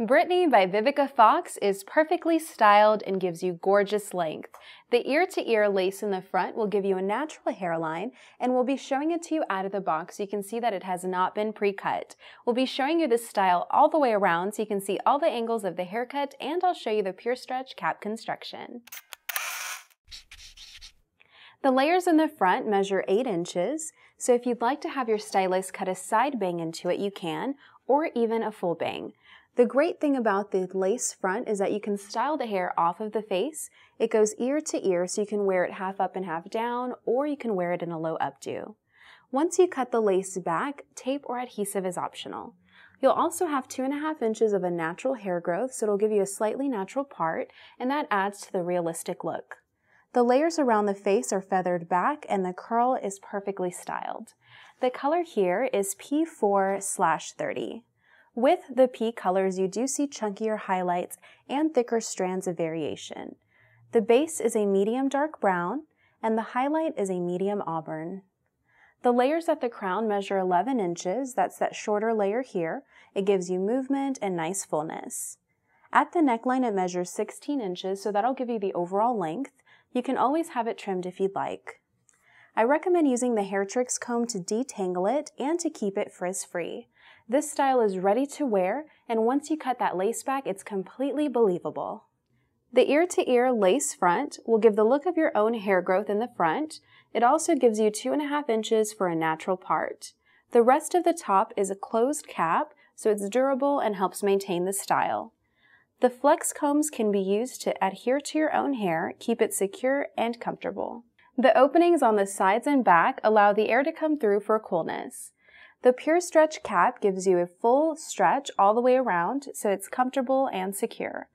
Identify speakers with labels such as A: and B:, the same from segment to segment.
A: Britney by Vivica Fox is perfectly styled and gives you gorgeous length. The ear-to-ear -ear lace in the front will give you a natural hairline and we'll be showing it to you out of the box so you can see that it has not been pre-cut. We'll be showing you this style all the way around so you can see all the angles of the haircut and I'll show you the pure stretch cap construction. The layers in the front measure 8 inches, so if you'd like to have your stylist cut a side bang into it, you can, or even a full bang. The great thing about the lace front is that you can style the hair off of the face. It goes ear to ear so you can wear it half up and half down or you can wear it in a low updo. Once you cut the lace back, tape or adhesive is optional. You'll also have two and a half inches of a natural hair growth so it'll give you a slightly natural part and that adds to the realistic look. The layers around the face are feathered back and the curl is perfectly styled. The color here is P4 slash 30. With the P colors, you do see chunkier highlights and thicker strands of variation. The base is a medium dark brown, and the highlight is a medium auburn. The layers at the crown measure 11 inches, that's that shorter layer here. It gives you movement and nice fullness. At the neckline, it measures 16 inches, so that'll give you the overall length. You can always have it trimmed if you'd like. I recommend using the Hair Tricks comb to detangle it and to keep it frizz-free. This style is ready to wear, and once you cut that lace back, it's completely believable. The ear-to-ear -ear lace front will give the look of your own hair growth in the front. It also gives you two and a half inches for a natural part. The rest of the top is a closed cap, so it's durable and helps maintain the style. The flex combs can be used to adhere to your own hair, keep it secure and comfortable. The openings on the sides and back allow the air to come through for coolness. The Pure Stretch cap gives you a full stretch all the way around so it's comfortable and secure.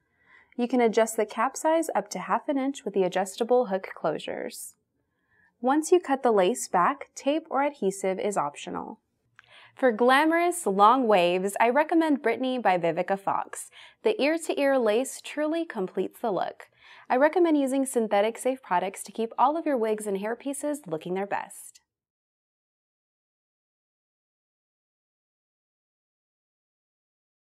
A: You can adjust the cap size up to half an inch with the adjustable hook closures. Once you cut the lace back, tape or adhesive is optional. For glamorous, long waves, I recommend Britney by Vivica Fox. The ear-to-ear -ear lace truly completes the look. I recommend using synthetic safe products to keep all of your wigs and hairpieces looking their best.